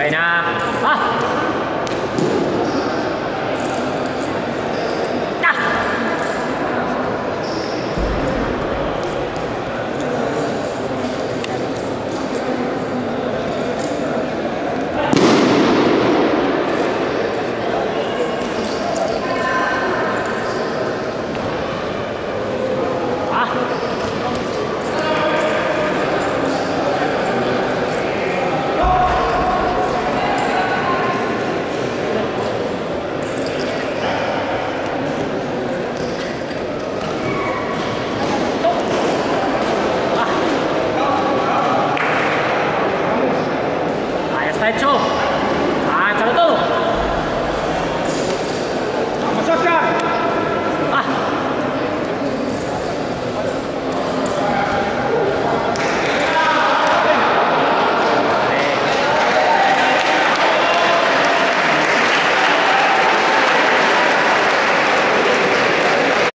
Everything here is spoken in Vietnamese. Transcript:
怖いな。あ Tài trộm. À, cháu tử.